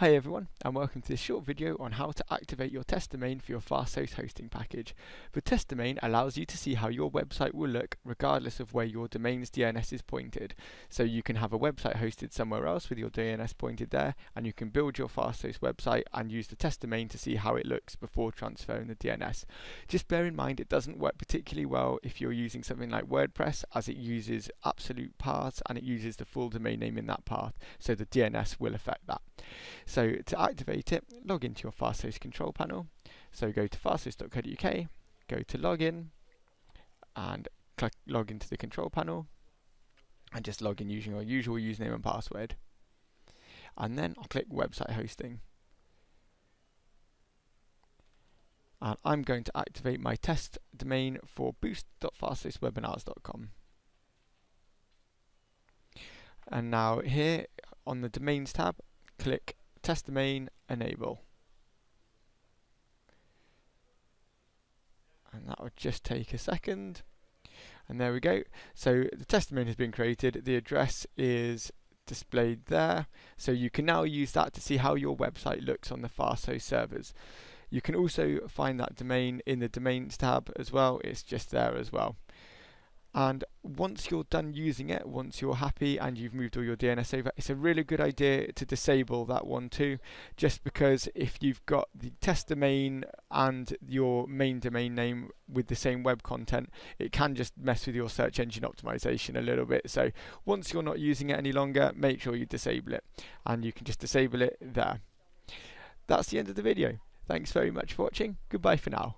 Hi everyone and welcome to this short video on how to activate your test domain for your Fasthost hosting package. The test domain allows you to see how your website will look regardless of where your domain's DNS is pointed. So you can have a website hosted somewhere else with your DNS pointed there and you can build your Fasthost website and use the test domain to see how it looks before transferring the DNS. Just bear in mind it doesn't work particularly well if you're using something like WordPress as it uses absolute paths and it uses the full domain name in that path so the DNS will affect that. So to activate it, log into your Fasthost control panel. So go to fasthost.co.uk, go to login, and click log into the control panel, and just log in using your usual username and password. And then I'll click website hosting. And I'm going to activate my test domain for boost.fasthostwebinars.com. And now here on the domains tab, click test domain enable. And that would just take a second. And there we go. So the test domain has been created. The address is displayed there. So you can now use that to see how your website looks on the Fasthost servers. You can also find that domain in the domains tab as well. It's just there as well. And once you're done using it, once you're happy and you've moved all your DNS over, it's a really good idea to disable that one too, just because if you've got the test domain and your main domain name with the same web content, it can just mess with your search engine optimization a little bit. So once you're not using it any longer, make sure you disable it and you can just disable it there. That's the end of the video. Thanks very much for watching. Goodbye for now.